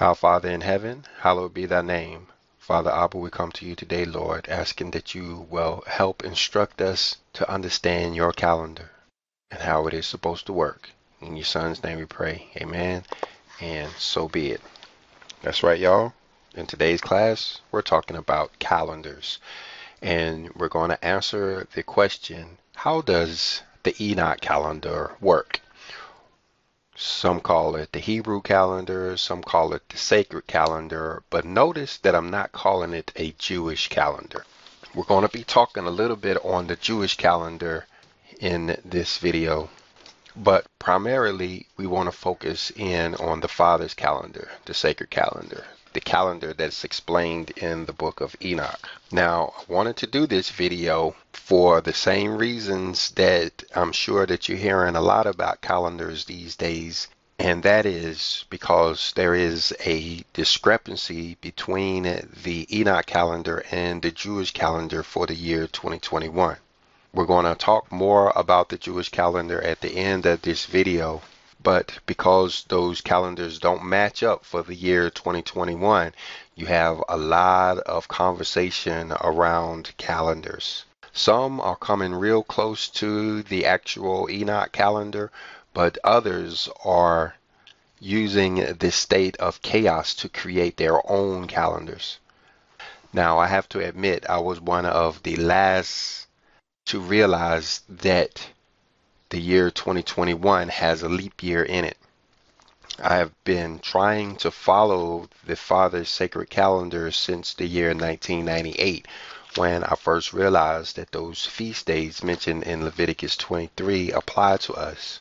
Our Father in heaven, hallowed be thy name. Father Abba, we come to you today, Lord, asking that you will help instruct us to understand your calendar and how it is supposed to work. In your son's name we pray. Amen. And so be it. That's right, y'all. In today's class, we're talking about calendars. And we're going to answer the question, how does the Enoch calendar work? Some call it the Hebrew calendar, some call it the sacred calendar, but notice that I'm not calling it a Jewish calendar. We're going to be talking a little bit on the Jewish calendar in this video, but primarily we want to focus in on the Father's calendar, the sacred calendar, the calendar that's explained in the book of Enoch. Now, I wanted to do this video for the same reasons that I'm sure that you're hearing a lot about calendars these days. And that is because there is a discrepancy between the Enoch calendar and the Jewish calendar for the year 2021. We're going to talk more about the Jewish calendar at the end of this video but because those calendars don't match up for the year 2021, you have a lot of conversation around calendars. Some are coming real close to the actual Enoch calendar, but others are using this state of chaos to create their own calendars. Now, I have to admit, I was one of the last to realize that the year 2021 has a leap year in it. I have been trying to follow the Father's sacred calendar since the year 1998 when I first realized that those feast days mentioned in Leviticus 23 apply to us.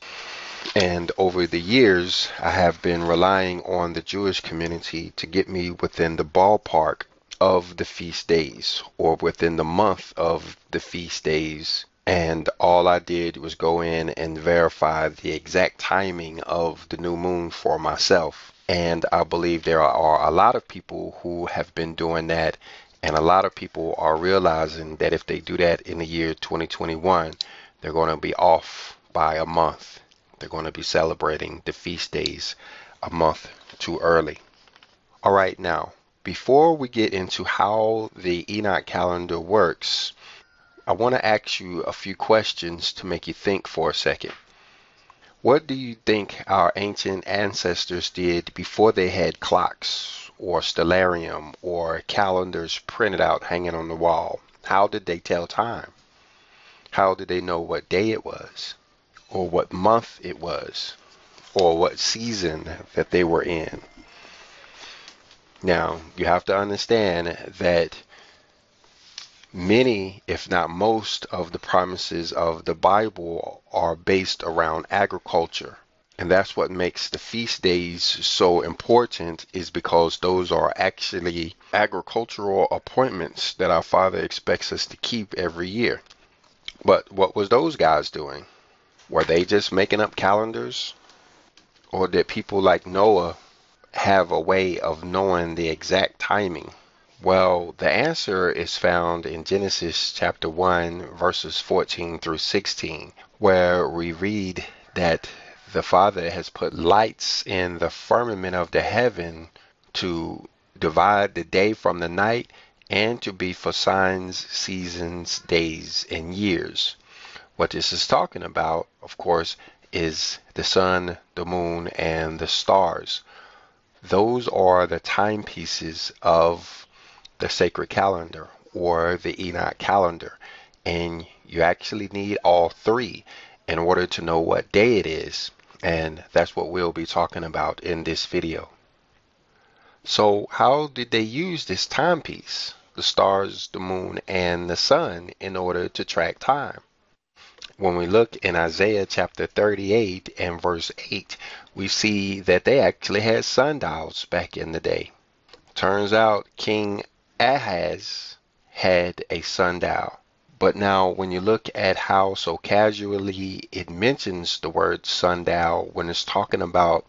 And over the years, I have been relying on the Jewish community to get me within the ballpark of the feast days or within the month of the feast days and all I did was go in and verify the exact timing of the new moon for myself. And I believe there are a lot of people who have been doing that, and a lot of people are realizing that if they do that in the year 2021, they're going to be off by a month. They're going to be celebrating the feast days a month too early. All right, now, before we get into how the Enoch calendar works, I want to ask you a few questions to make you think for a second. What do you think our ancient ancestors did before they had clocks or stellarium or calendars printed out hanging on the wall? How did they tell time? How did they know what day it was or what month it was or what season that they were in? Now, you have to understand that many, if not most, of the promises of the Bible are based around agriculture. And that's what makes the feast days so important is because those are actually agricultural appointments that our Father expects us to keep every year. But what was those guys doing? Were they just making up calendars? Or did people like Noah have a way of knowing the exact timing? Well, the answer is found in Genesis chapter 1, verses 14 through 16, where we read that the Father has put lights in the firmament of the heaven to divide the day from the night and to be for signs, seasons, days, and years. What this is talking about, of course, is the sun, the moon, and the stars. Those are the timepieces of the sacred calendar or the Enoch calendar. And you actually need all three in order to know what day it is. And that's what we'll be talking about in this video. So how did they use this timepiece, the stars, the moon, and the sun in order to track time? When we look in Isaiah chapter 38 and verse 8, we see that they actually had sundials back in the day. Turns out King Ahaz had a sundial. But now, when you look at how so casually it mentions the word sundial when it's talking about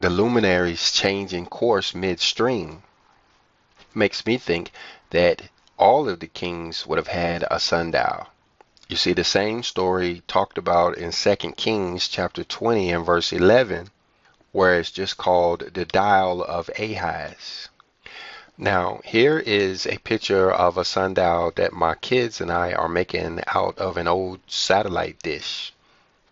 the luminaries changing course midstream, makes me think that all of the kings would have had a sundial. You see the same story talked about in 2 Kings chapter 20 and verse 11, where it's just called the dial of Ahaz. Now, here is a picture of a sundial that my kids and I are making out of an old satellite dish.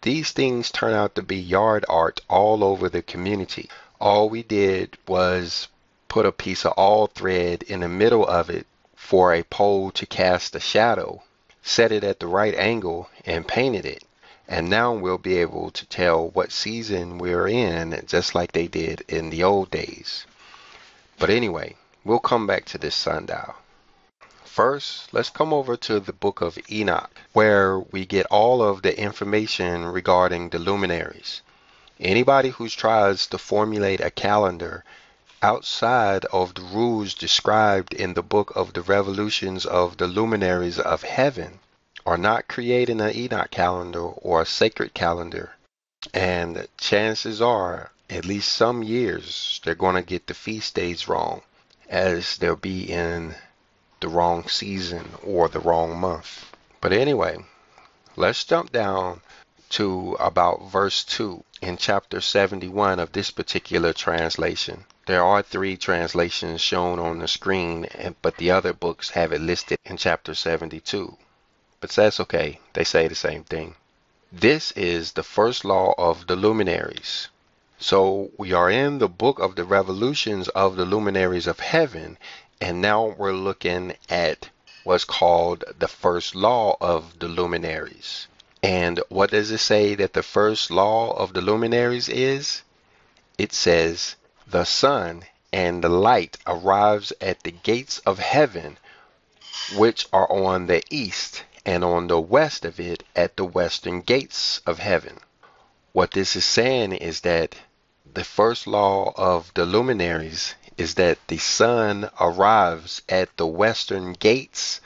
These things turn out to be yard art all over the community. All we did was put a piece of all thread in the middle of it for a pole to cast a shadow, set it at the right angle, and painted it. And now we'll be able to tell what season we're in, just like they did in the old days. But anyway, we'll come back to this sundial. First, let's come over to the book of Enoch, where we get all of the information regarding the luminaries. Anybody who tries to formulate a calendar outside of the rules described in the book of the revolutions of the luminaries of heaven are not creating an Enoch calendar or a sacred calendar. And chances are, at least some years, they're going to get the feast days wrong, as they'll be in the wrong season or the wrong month. But anyway, let's jump down to about verse 2 in chapter 71 of this particular translation. There are three translations shown on the screen, but the other books have it listed in chapter 72 but that's okay. They say the same thing. This is the first law of the luminaries. So we are in the book of the revolutions of the luminaries of heaven, and now we're looking at what's called the first law of the luminaries. And what does it say that the first law of the luminaries is? It says, The sun and the light arrives at the gates of heaven, which are on the east and on the west of it at the western gates of heaven. What this is saying is that the first law of the luminaries is that the sun arrives at the western gates.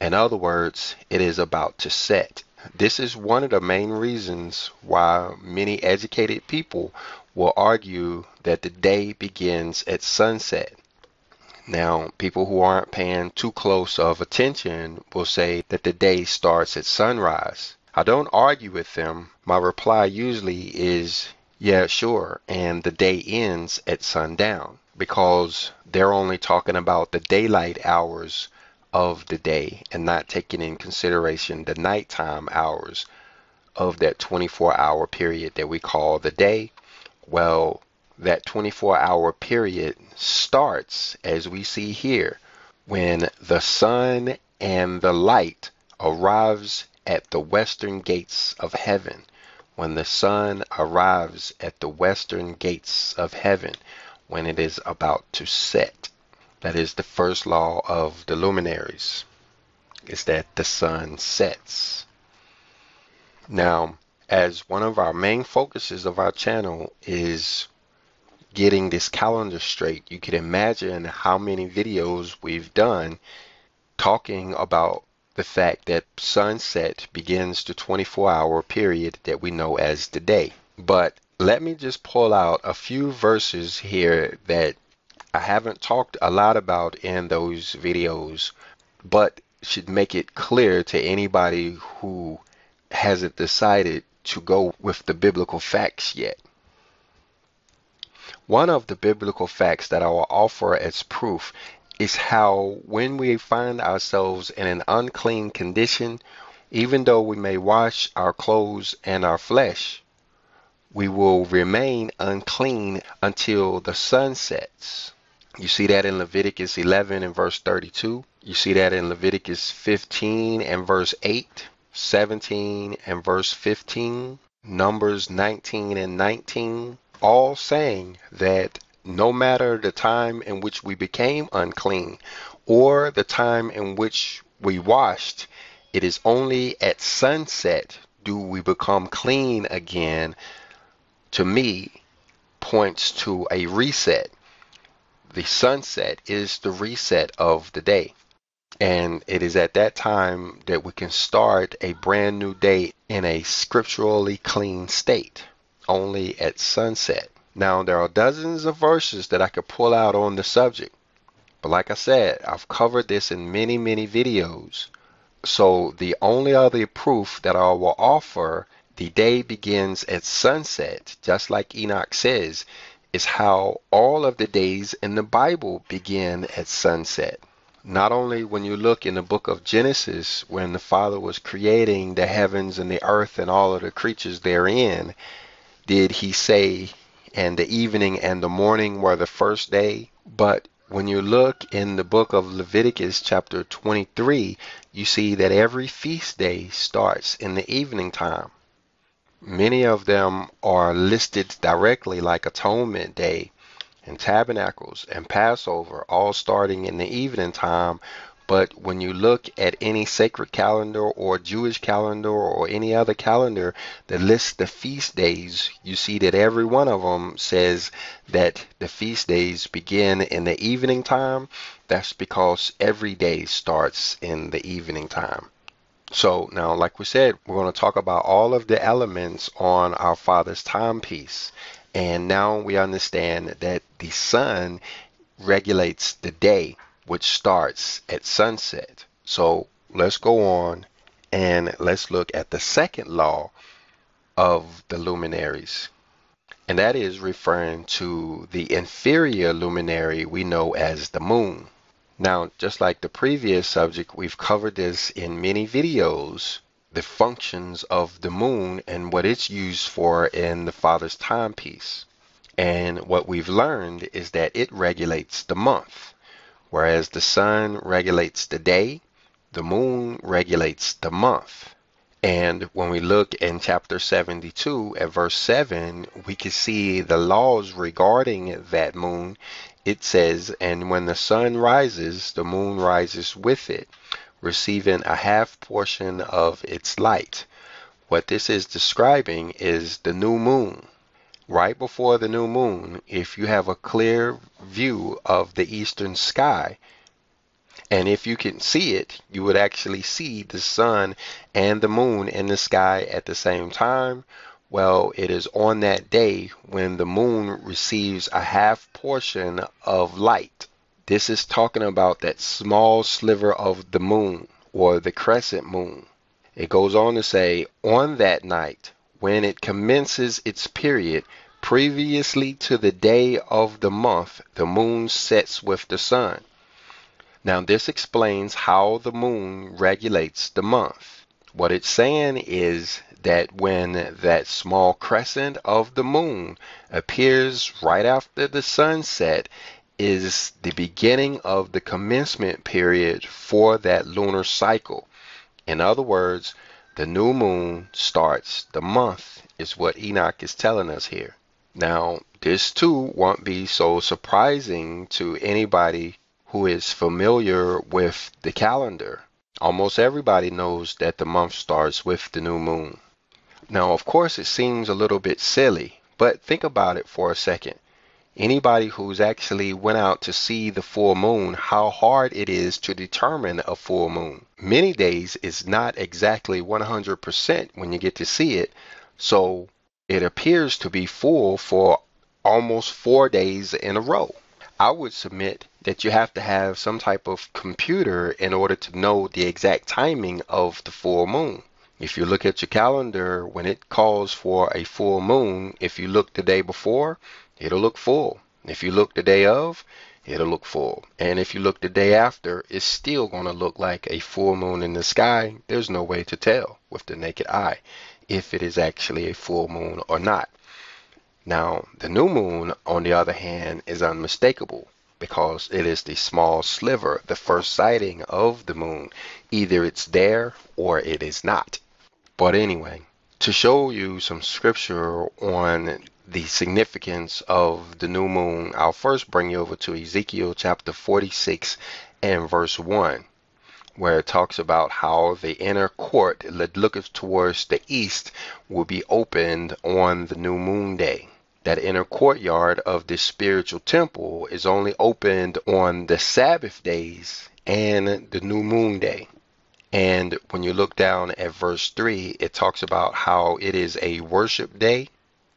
In other words, it is about to set. This is one of the main reasons why many educated people will argue that the day begins at sunset. Now, people who aren't paying too close of attention will say that the day starts at sunrise. I don't argue with them. My reply usually is, yeah, sure, and the day ends at sundown because they're only talking about the daylight hours of the day and not taking in consideration the nighttime hours of that 24 hour period that we call the day. Well, that 24 hour period starts, as we see here, when the sun and the light arrives at the western gates of heaven. When the sun arrives at the western gates of heaven, when it is about to set. That is the first law of the luminaries, is that the sun sets. Now, as one of our main focuses of our channel is getting this calendar straight, you can imagine how many videos we've done talking about the fact that sunset begins the 24 hour period that we know as the day. But let me just pull out a few verses here that I haven't talked a lot about in those videos, but should make it clear to anybody who hasn't decided to go with the biblical facts yet. One of the biblical facts that I will offer as proof is how when we find ourselves in an unclean condition, even though we may wash our clothes and our flesh, we will remain unclean until the sun sets. You see that in Leviticus 11 and verse 32. You see that in Leviticus 15 and verse 8, 17 and verse 15, Numbers 19 and 19, all saying that no matter the time in which we became unclean or the time in which we washed, it is only at sunset do we become clean again. To me, points to a reset. The sunset is the reset of the day. And it is at that time that we can start a brand new day in a scripturally clean state only at sunset. Now, there are dozens of verses that I could pull out on the subject, but like I said, I've covered this in many, many videos. So, the only other proof that I will offer the day begins at sunset, just like Enoch says, is how all of the days in the Bible begin at sunset. Not only when you look in the book of Genesis, when the Father was creating the heavens and the earth and all of the creatures therein, did he say, and the evening and the morning were the first day? But when you look in the book of Leviticus, chapter 23, you see that every feast day starts in the evening time. Many of them are listed directly, like Atonement Day and Tabernacles and Passover, all starting in the evening time, but when you look at any sacred calendar or Jewish calendar or any other calendar that lists the feast days, you see that every one of them says that the feast days begin in the evening time. That's because every day starts in the evening time. So now, like we said, we're going to talk about all of the elements on our Father's timepiece. And now we understand that the sun regulates the day which starts at sunset. So let's go on and let's look at the second law of the luminaries. And that is referring to the inferior luminary we know as the moon. Now, just like the previous subject, we've covered this in many videos, the functions of the moon and what it's used for in the Father's timepiece. And what we've learned is that it regulates the month. Whereas the sun regulates the day, the moon regulates the month. And when we look in chapter 72 at verse 7, we can see the laws regarding that moon. It says, And when the sun rises, the moon rises with it, receiving a half portion of its light. What this is describing is the new moon right before the new moon, if you have a clear view of the eastern sky, and if you can see it, you would actually see the sun and the moon in the sky at the same time. Well, it is on that day when the moon receives a half portion of light. This is talking about that small sliver of the moon or the crescent moon. It goes on to say, on that night, when it commences its period, previously to the day of the month, the moon sets with the sun. Now, this explains how the moon regulates the month. What it's saying is that when that small crescent of the moon appears right after the sunset, is the beginning of the commencement period for that lunar cycle. In other words, the new moon starts the month, is what Enoch is telling us here. Now, this too won't be so surprising to anybody who is familiar with the calendar. Almost everybody knows that the month starts with the new moon. Now, of course, it seems a little bit silly, but think about it for a second anybody who's actually went out to see the full moon how hard it is to determine a full moon. Many days is not exactly 100% when you get to see it. So it appears to be full for almost four days in a row. I would submit that you have to have some type of computer in order to know the exact timing of the full moon. If you look at your calendar when it calls for a full moon if you look the day before it'll look full. If you look the day of, it'll look full. And if you look the day after, it's still going to look like a full moon in the sky. There's no way to tell with the naked eye if it is actually a full moon or not. Now, the new moon, on the other hand, is unmistakable because it is the small sliver, the first sighting of the moon. Either it's there or it is not. But anyway, to show you some scripture on the significance of the new moon, I'll first bring you over to Ezekiel chapter 46 and verse 1, where it talks about how the inner court that looketh towards the east will be opened on the new moon day. That inner courtyard of this spiritual temple is only opened on the Sabbath days and the new moon day. And when you look down at verse 3, it talks about how it is a worship day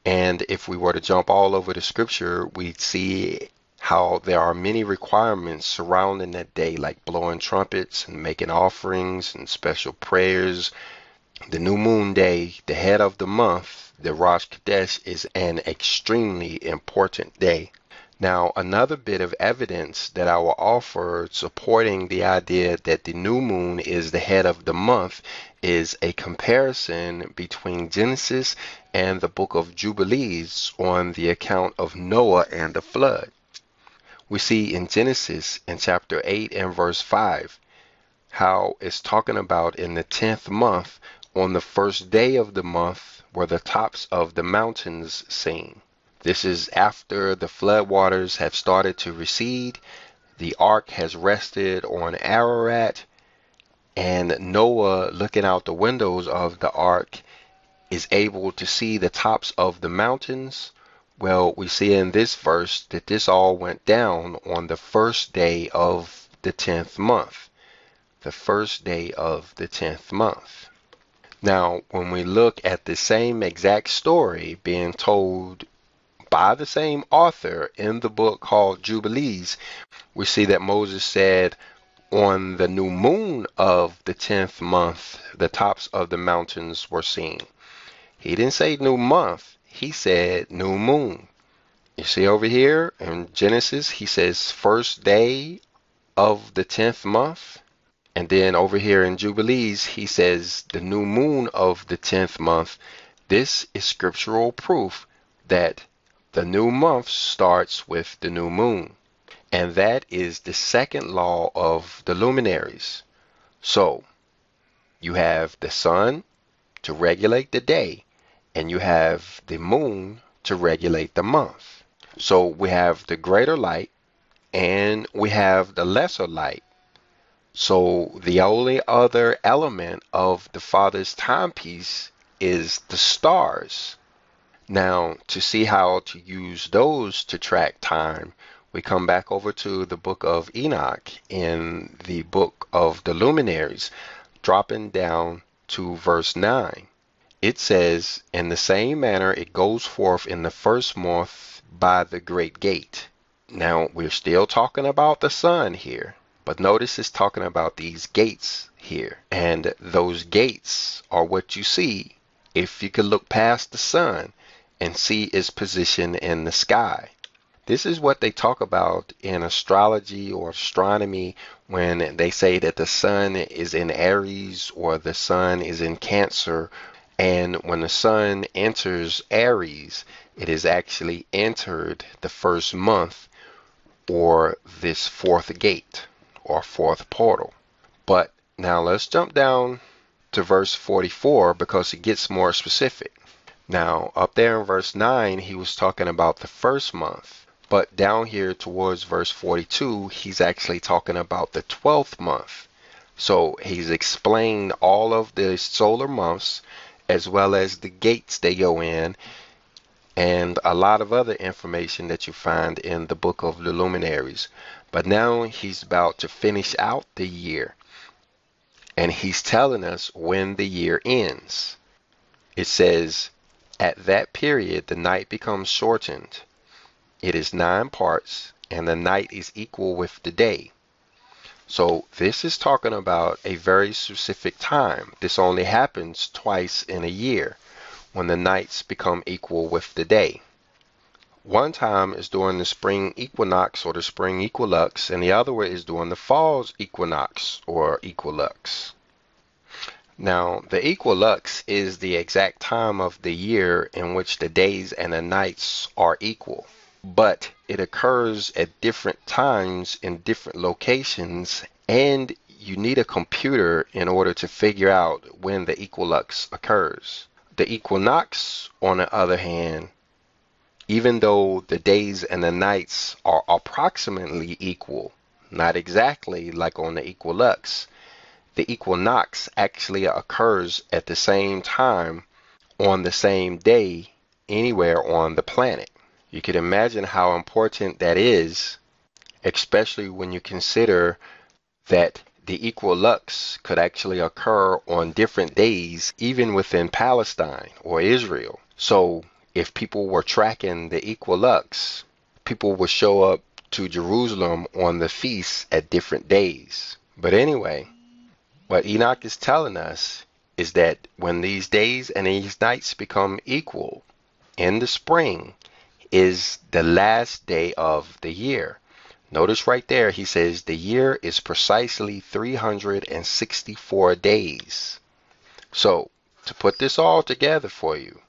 and if we were to jump all over the scripture, we'd see how there are many requirements surrounding that day, like blowing trumpets and making offerings and special prayers The new moon day, the head of the month, the Rosh Chodesh, is an extremely important day. Now, another bit of evidence that I will offer supporting the idea that the new moon is the head of the month is a comparison between Genesis and the book of Jubilees on the account of Noah and the flood. We see in Genesis in chapter 8 and verse 5 how it's talking about in the 10th month on the first day of the month were the tops of the mountains seen. This is after the floodwaters have started to recede. The ark has rested on Ararat, and Noah, looking out the windows of the ark, is able to see the tops of the mountains. Well, we see in this verse that this all went down on the first day of the 10th month. The first day of the 10th month. Now, when we look at the same exact story being told by the same author in the book called Jubilees, we see that Moses said, On the new moon of the 10th month, the tops of the mountains were seen. He didn't say new month, he said new moon. You see over here in Genesis, he says first day of the 10th month. And then over here in Jubilees, he says the new moon of the 10th month. This is scriptural proof that the new month starts with the new moon. And that is the second law of the luminaries. So, you have the sun to regulate the day, and you have the moon to regulate the month. So, we have the greater light and we have the lesser light. So, the only other element of the Father's timepiece is the stars. Now, to see how to use those to track time, we come back over to the book of Enoch in the book of the luminaries, dropping down to verse 9. It says, In the same manner it goes forth in the first month by the great gate. Now, we're still talking about the sun here, but notice it's talking about these gates here. And those gates are what you see if you could look past the sun and see its position in the sky. This is what they talk about in astrology or astronomy when they say that the sun is in Aries or the sun is in Cancer. And when the sun enters Aries, it is actually entered the first month or this fourth gate or fourth portal. But now let's jump down to verse 44 because it gets more specific. Now, up there in verse 9, he was talking about the first month. But down here towards verse 42, he's actually talking about the 12th month. So he's explained all of the solar months as well as the gates they go in and a lot of other information that you find in the book of the luminaries. But now he's about to finish out the year and he's telling us when the year ends. It says, at that period, the night becomes shortened. It is nine parts, and the night is equal with the day. So this is talking about a very specific time. This only happens twice in a year when the nights become equal with the day. One time is during the spring equinox or the spring equilux, and the other way is during the fall's equinox or equilux. Now, the equilux is the exact time of the year in which the days and the nights are equal, but it occurs at different times in different locations, and you need a computer in order to figure out when the equilux occurs. The equinox, on the other hand, even though the days and the nights are approximately equal, not exactly like on the equilux, the equinox actually occurs at the same time on the same day anywhere on the planet. You can imagine how important that is, especially when you consider that the equilux could actually occur on different days, even within Palestine or Israel. So, if people were tracking the equilux, people would show up to Jerusalem on the feast at different days. But anyway, what Enoch is telling us is that when these days and these nights become equal in the spring is the last day of the year. Notice right there, he says the year is precisely 364 days. So, to put this all together for you,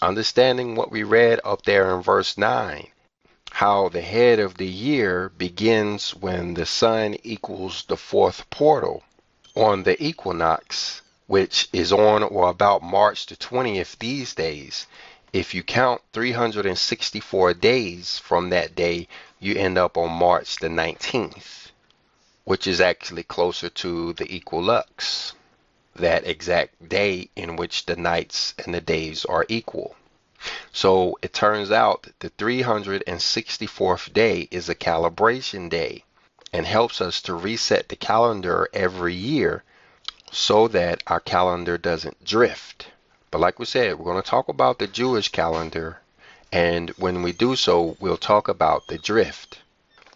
understanding what we read up there in verse 9, how the head of the year begins when the sun equals the fourth portal on the equinox, which is on or about March the 20th these days. If you count 364 days from that day, you end up on March the 19th, which is actually closer to the equilux, that exact day in which the nights and the days are equal. So it turns out the 364th day is a calibration day and helps us to reset the calendar every year so that our calendar doesn't drift. But like we said, we're going to talk about the Jewish calendar, and when we do so, we'll talk about the drift.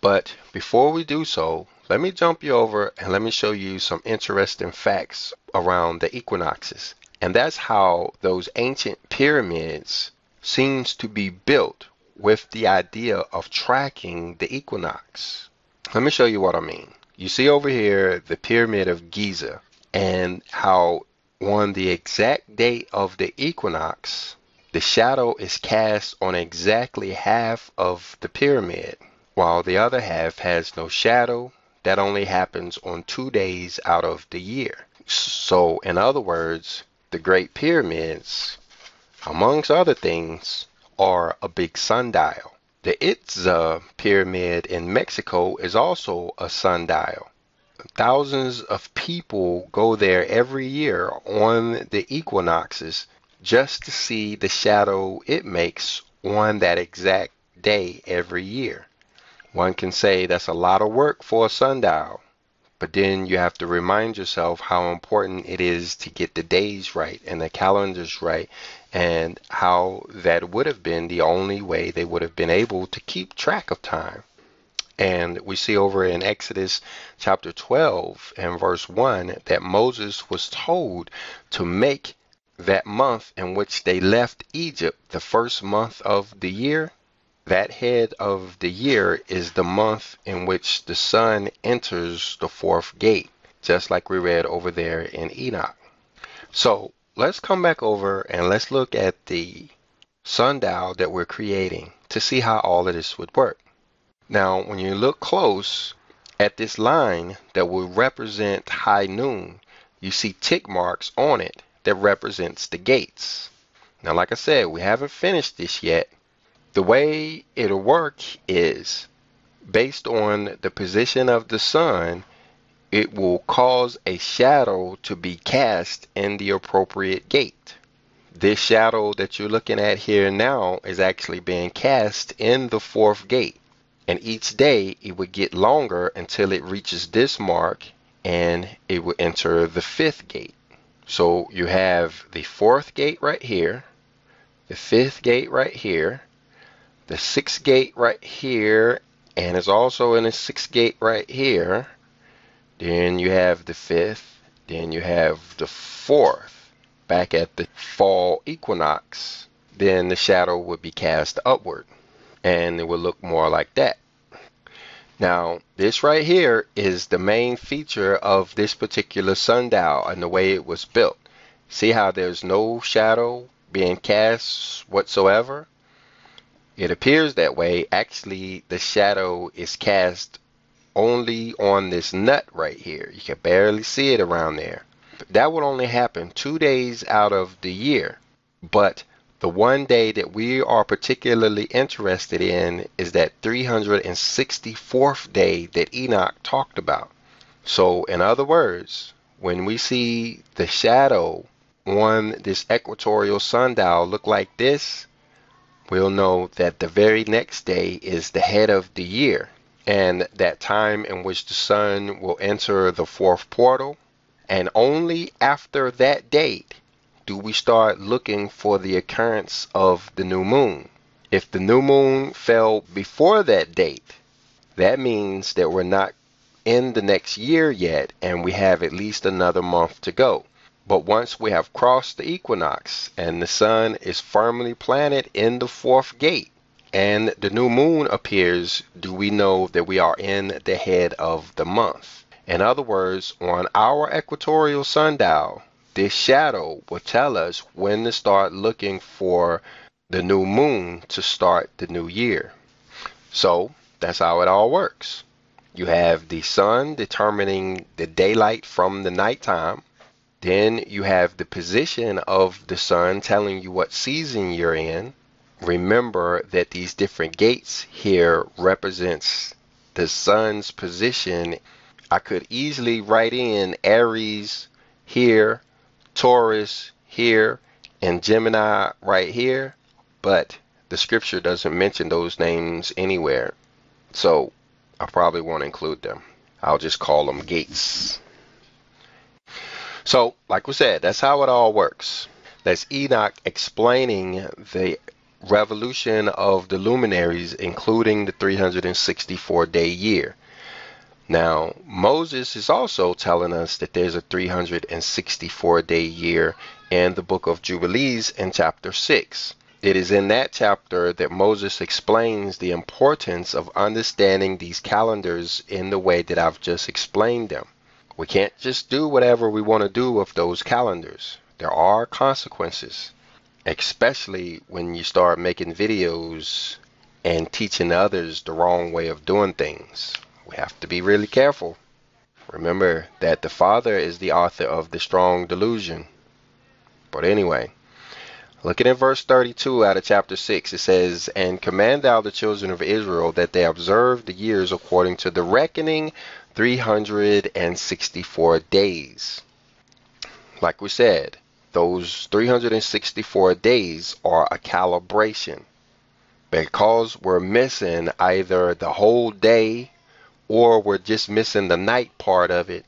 But before we do so, let me jump you over and let me show you some interesting facts around the equinoxes. And that's how those ancient pyramids seems to be built with the idea of tracking the equinox. Let me show you what I mean. You see over here the pyramid of Giza and how on the exact date of the equinox, the shadow is cast on exactly half of the pyramid, while the other half has no shadow. That only happens on two days out of the year. So, in other words, the Great Pyramids, amongst other things, are a big sundial. The Itza Pyramid in Mexico is also a sundial thousands of people go there every year on the equinoxes just to see the shadow it makes on that exact day every year. One can say that's a lot of work for a sundial, but then you have to remind yourself how important it is to get the days right and the calendars right and how that would have been the only way they would have been able to keep track of time. And we see over in Exodus chapter 12 and verse 1 that Moses was told to make that month in which they left Egypt, the first month of the year, that head of the year is the month in which the sun enters the fourth gate, just like we read over there in Enoch. So let's come back over and let's look at the sundial that we're creating to see how all of this would work. Now, when you look close at this line that will represent high noon, you see tick marks on it that represents the gates. Now, like I said, we haven't finished this yet. The way it'll work is based on the position of the sun, it will cause a shadow to be cast in the appropriate gate. This shadow that you're looking at here now is actually being cast in the fourth gate and each day it would get longer until it reaches this mark and it would enter the fifth gate. So you have the fourth gate right here, the fifth gate right here, the sixth gate right here, and it's also in a sixth gate right here. Then you have the fifth, then you have the fourth back at the fall equinox. Then the shadow would be cast upward and it would look more like that. Now, this right here is the main feature of this particular sundial and the way it was built. See how there's no shadow being cast whatsoever? It appears that way. Actually, the shadow is cast only on this nut right here. You can barely see it around there. That would only happen two days out of the year. But the one day that we are particularly interested in is that 364th day that Enoch talked about. So, in other words, when we see the shadow on this equatorial sundial look like this, we'll know that the very next day is the head of the year and that time in which the sun will enter the fourth portal. And only after that date do we start looking for the occurrence of the new moon? If the new moon fell before that date, that means that we're not in the next year yet and we have at least another month to go. But once we have crossed the equinox and the sun is firmly planted in the fourth gate and the new moon appears, do we know that we are in the head of the month? In other words, on our equatorial sundial, this shadow will tell us when to start looking for the new moon to start the new year. So that's how it all works. You have the sun determining the daylight from the nighttime. Then you have the position of the sun telling you what season you're in. Remember that these different gates here represents the sun's position. I could easily write in Aries here, Taurus here, and Gemini right here, but the scripture doesn't mention those names anywhere. So I probably won't include them. I'll just call them gates. So, like we said, that's how it all works. That's Enoch explaining the revolution of the luminaries, including the 364 day year. Now, Moses is also telling us that there's a 364 day year in the book of Jubilees in chapter 6. It is in that chapter that Moses explains the importance of understanding these calendars in the way that I've just explained them. We can't just do whatever we want to do with those calendars. There are consequences, especially when you start making videos and teaching others the wrong way of doing things. We have to be really careful. Remember that the Father is the author of the strong delusion. But anyway, looking at verse 32 out of chapter 6, it says, And command thou the children of Israel that they observe the years according to the reckoning 364 days. Like we said, those 364 days are a calibration because we're missing either the whole day or we're just missing the night part of it.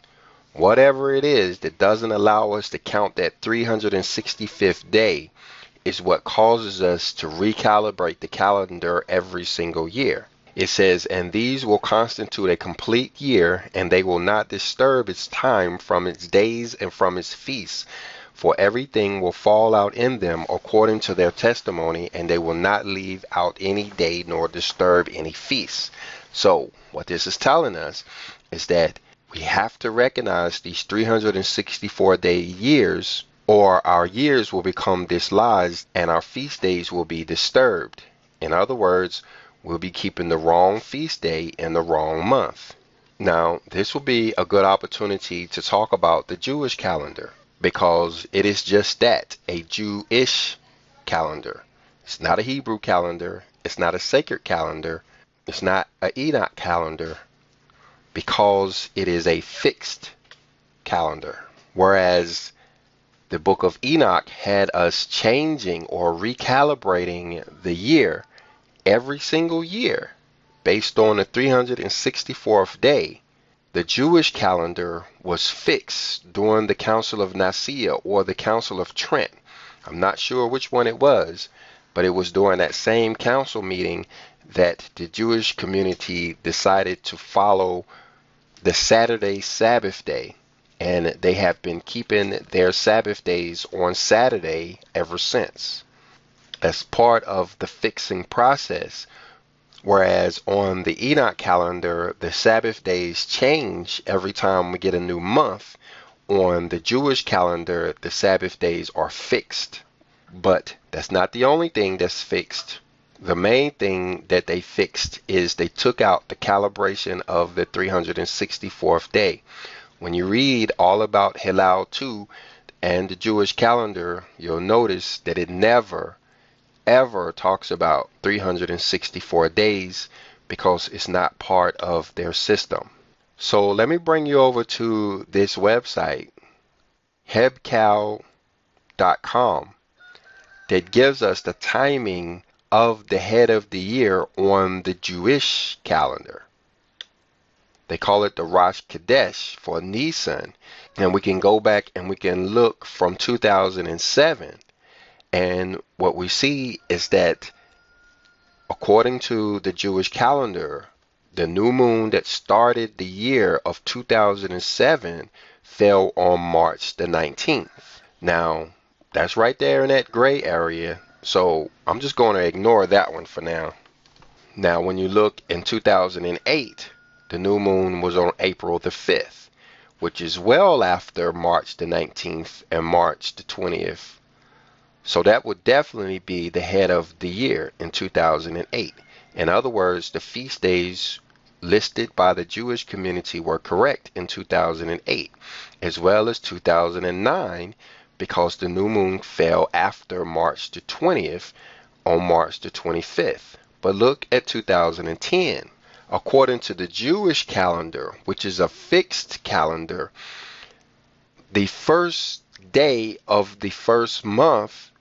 Whatever it is that doesn't allow us to count that 365th day is what causes us to recalibrate the calendar every single year. It says, And these will constitute a complete year, and they will not disturb its time from its days and from its feasts. For everything will fall out in them according to their testimony, and they will not leave out any day nor disturb any feast. So, what this is telling us is that we have to recognize these 364 day years, or our years will become dislodged and our feast days will be disturbed. In other words, we'll be keeping the wrong feast day in the wrong month. Now, this will be a good opportunity to talk about the Jewish calendar because it is just that a Jewish calendar. It's not a Hebrew calendar, it's not a sacred calendar, it's not an Enoch calendar because it is a fixed calendar. Whereas the book of Enoch had us changing or recalibrating the year every single year based on the 364th day. The Jewish calendar was fixed during the Council of Nicaea or the Council of Trent. I'm not sure which one it was, but it was during that same council meeting that the Jewish community decided to follow the Saturday Sabbath day. And they have been keeping their Sabbath days on Saturday ever since as part of the fixing process. Whereas on the Enoch calendar, the Sabbath days change every time we get a new month. On the Jewish calendar, the Sabbath days are fixed. But that's not the only thing that's fixed. The main thing that they fixed is they took out the calibration of the 364th day. When you read all about Hillel 2 and the Jewish calendar, you'll notice that it never ever talks about 364 days because it's not part of their system. So let me bring you over to this website, hebcal.com, that gives us the timing of the head of the year on the Jewish calendar. They call it the Rosh Chodesh for Nisan. And we can go back and we can look from 2007 and what we see is that according to the Jewish calendar, the new moon that started the year of 2007 fell on March the 19th. Now, that's right there in that gray area. So I'm just going to ignore that one for now. Now, when you look in 2008, the new moon was on April the 5th, which is well after March the 19th and March the 20th. So that would definitely be the head of the year in 2008. In other words, the feast days listed by the Jewish community were correct in 2008, as well as 2009, because the new moon fell after March the 20th on March the 25th. But look at 2010. According to the Jewish calendar, which is a fixed calendar, the first day of the first month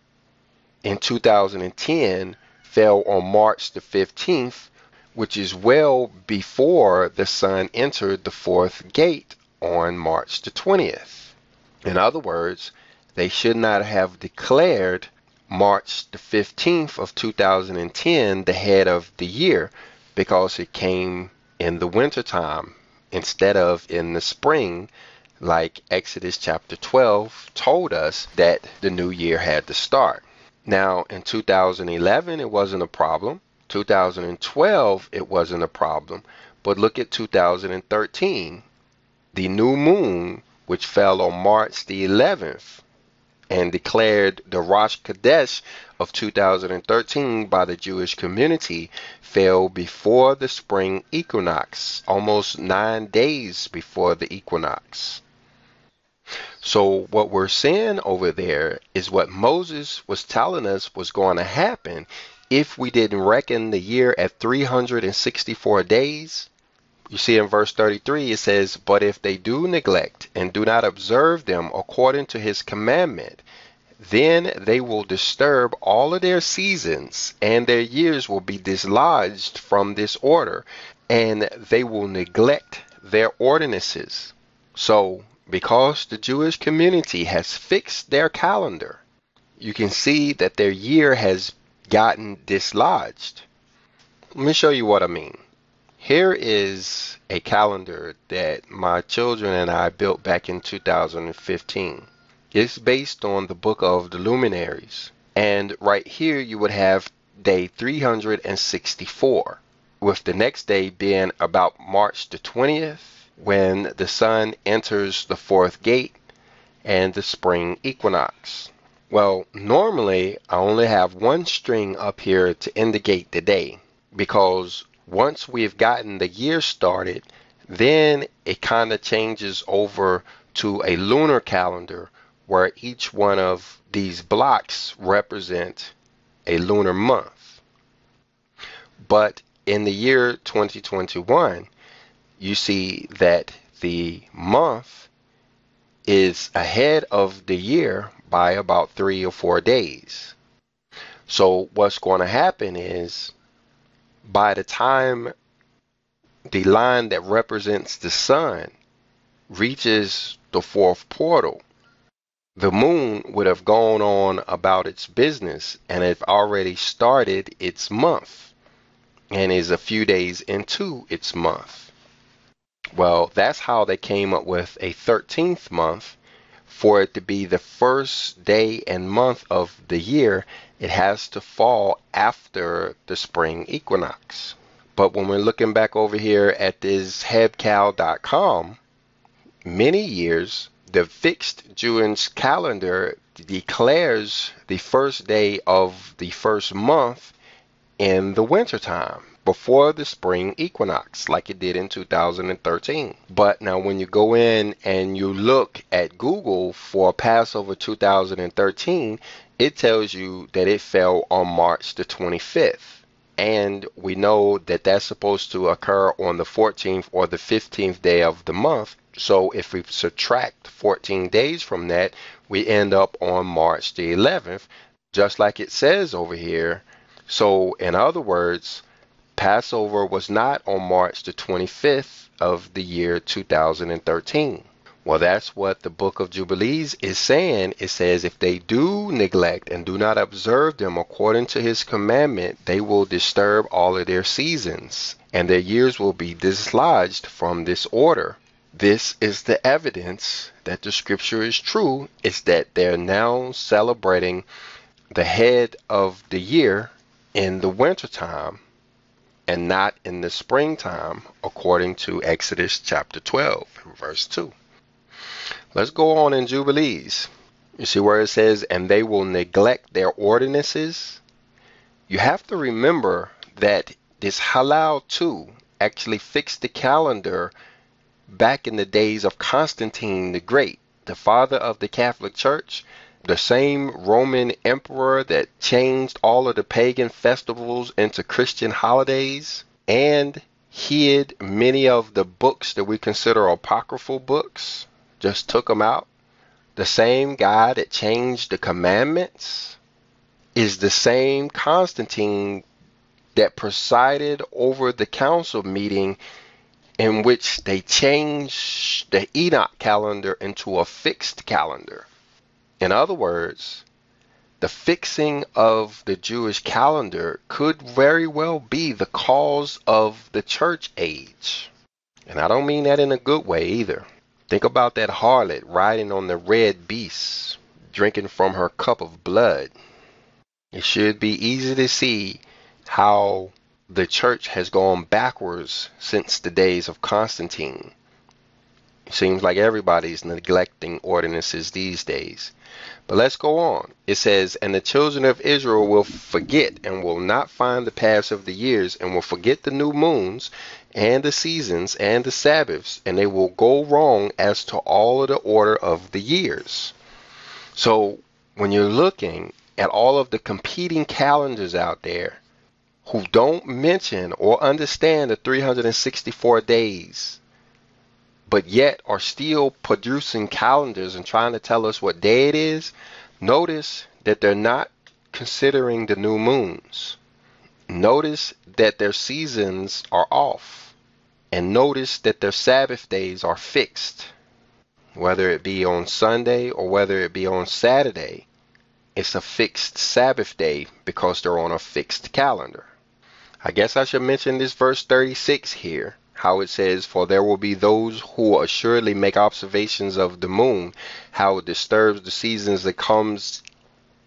in 2010 fell on March the 15th, which is well before the sun entered the fourth gate on March the 20th. In other words, they should not have declared March the 15th of 2010 the head of the year because it came in the wintertime instead of in the spring like Exodus chapter 12 told us that the new year had to start. Now, in 2011, it wasn't a problem. 2012, it wasn't a problem. But look at 2013. The new moon, which fell on March the 11th and declared the Rosh Chodesh of 2013 by the Jewish community, fell before the spring equinox, almost nine days before the equinox. So what we're seeing over there is what Moses was telling us was going to happen if we didn't reckon the year at 364 days. You see in verse 33 it says, But if they do neglect and do not observe them according to his commandment, then they will disturb all of their seasons, and their years will be dislodged from this order, and they will neglect their ordinances. So because the Jewish community has fixed their calendar, you can see that their year has gotten dislodged. Let me show you what I mean. Here is a calendar that my children and I built back in 2015. It's based on the book of the luminaries. And right here you would have day 364, with the next day being about March the 20th when the sun enters the fourth gate and the spring equinox. Well, normally I only have one string up here to indicate the day because once we've gotten the year started, then it kind of changes over to a lunar calendar where each one of these blocks represent a lunar month. But in the year 2021, you see that the month is ahead of the year by about three or four days. So what's going to happen is by the time the line that represents the sun reaches the fourth portal, the moon would have gone on about its business and have already started its month and is a few days into its month. Well, that's how they came up with a 13th month. For it to be the first day and month of the year, it has to fall after the spring equinox. But when we're looking back over here at this hebcal.com, many years, the fixed Jewish calendar declares the first day of the first month in the wintertime before the spring equinox, like it did in 2013. But now, when you go in and you look at Google for Passover 2013, it tells you that it fell on March the 25th. And we know that that's supposed to occur on the 14th or the 15th day of the month. So if we subtract 14 days from that, we end up on March the 11th, just like it says over here. So, in other words, Passover was not on March the 25th of the year 2013. Well, that's what the book of Jubilees is saying. It says, if they do neglect and do not observe them according to his commandment, they will disturb all of their seasons, and their years will be dislodged from this order. This is the evidence that the scripture is true, is that they're now celebrating the head of the year in the wintertime and not in the springtime, according to Exodus chapter 12, verse 2. Let's go on in Jubilees. You see where it says, and they will neglect their ordinances? You have to remember that this Hillel II actually fixed the calendar back in the days of Constantine the Great, the father of the Catholic Church, the same Roman emperor that changed all of the pagan festivals into Christian holidays and hid many of the books that we consider apocryphal books, just took them out. The same guy that changed the commandments is the same Constantine that presided over the council meeting in which they changed the Enoch calendar into a fixed calendar. In other words, the fixing of the Jewish calendar could very well be the cause of the church age. And I don't mean that in a good way either. Think about that harlot riding on the red beast, drinking from her cup of blood. It should be easy to see how the church has gone backwards since the days of Constantine. It seems like everybody's neglecting ordinances these days. But let's go on. It says, And the children of Israel will forget and will not find the paths of the years, and will forget the new moons, and the seasons, and the Sabbaths, and they will go wrong as to all of the order of the years. So when you're looking at all of the competing calendars out there who don't mention or understand the 364 days but yet are still producing calendars and trying to tell us what day it is, notice that they're not considering the new moons. Notice that their seasons are off. And notice that their Sabbath days are fixed. Whether it be on Sunday or whether it be on Saturday, it's a fixed Sabbath day because they're on a fixed calendar. I guess I should mention this verse 36 here how it says, For there will be those who assuredly make observations of the moon, how it disturbs the seasons that comes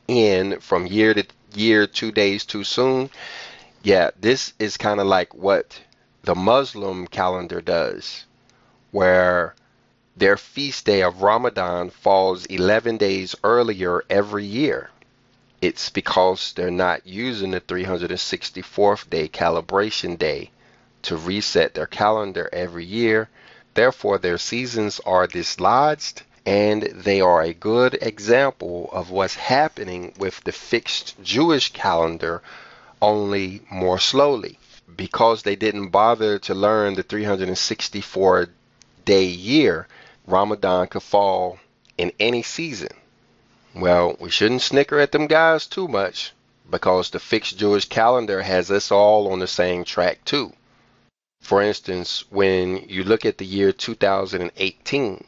in from year to year, two days too soon. Yeah, this is kind of like what the Muslim calendar does, where their feast day of Ramadan falls 11 days earlier every year. It's because they're not using the 364th day calibration day to reset their calendar every year. Therefore, their seasons are dislodged and they are a good example of what's happening with the fixed Jewish calendar, only more slowly. Because they didn't bother to learn the 364 day year, Ramadan could fall in any season. Well, we shouldn't snicker at them guys too much because the fixed Jewish calendar has us all on the same track too. For instance, when you look at the year 2018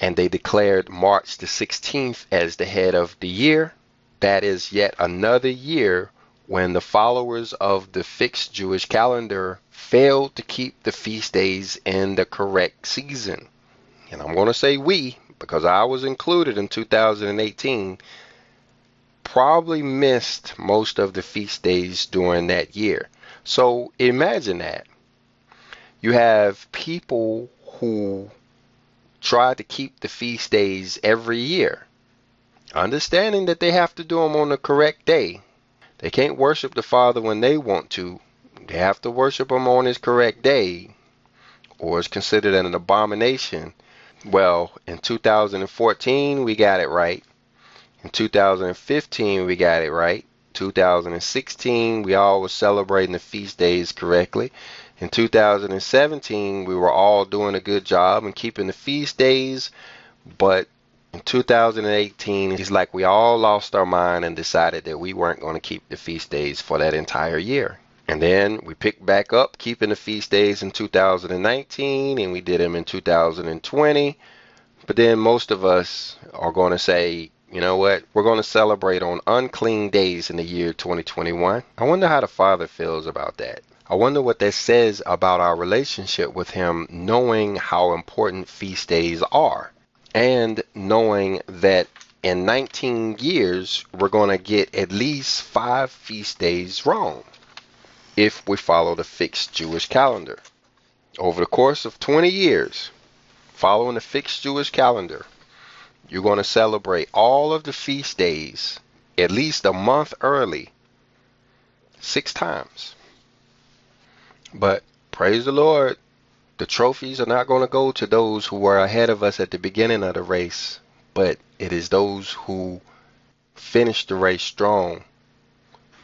and they declared March the 16th as the head of the year, that is yet another year when the followers of the fixed Jewish calendar failed to keep the feast days in the correct season. And I'm going to say we, because I was included in 2018, probably missed most of the feast days during that year. So imagine that you have people who try to keep the feast days every year, understanding that they have to do them on the correct day. They can't worship the Father when they want to. They have to worship Him on His correct day, or it's considered an abomination. Well, in 2014, we got it right. In 2015, we got it right. 2016, we all were celebrating the feast days correctly. In 2017, we were all doing a good job and keeping the feast days, but in 2018, it's like we all lost our mind and decided that we weren't going to keep the feast days for that entire year. And then we picked back up keeping the feast days in 2019 and we did them in 2020. But then most of us are going to say, you know what? We're going to celebrate on unclean days in the year 2021. I wonder how the Father feels about that. I wonder what that says about our relationship with Him, knowing how important feast days are, and knowing that in 19 years we're going to get at least five feast days wrong if we follow the fixed Jewish calendar. Over the course of 20 years, following the fixed Jewish calendar, you're going to celebrate all of the feast days at least a month early, six times. But praise the Lord, the trophies are not going to go to those who were ahead of us at the beginning of the race, but it is those who finish the race strong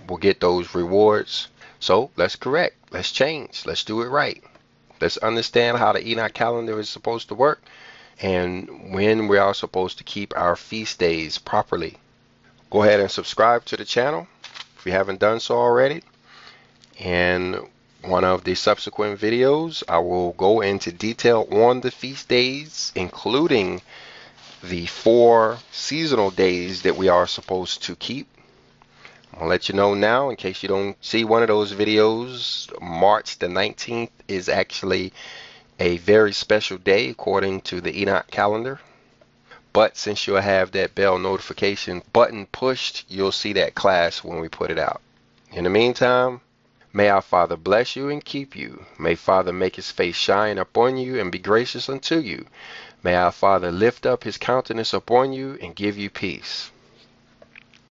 will get those rewards. So let's correct, let's change, let's do it right. Let's understand how the Enoch calendar is supposed to work and when we are supposed to keep our feast days properly. Go ahead and subscribe to the channel if you haven't done so already. And one of the subsequent videos, I will go into detail on the feast days, including the four seasonal days that we are supposed to keep. I'll let you know now in case you don't see one of those videos. March the 19th is actually a very special day according to the Enoch calendar. But since you'll have that bell notification button pushed, you'll see that class when we put it out. In the meantime, may our Father bless you and keep you. May Father make his face shine upon you and be gracious unto you. May our Father lift up his countenance upon you and give you peace.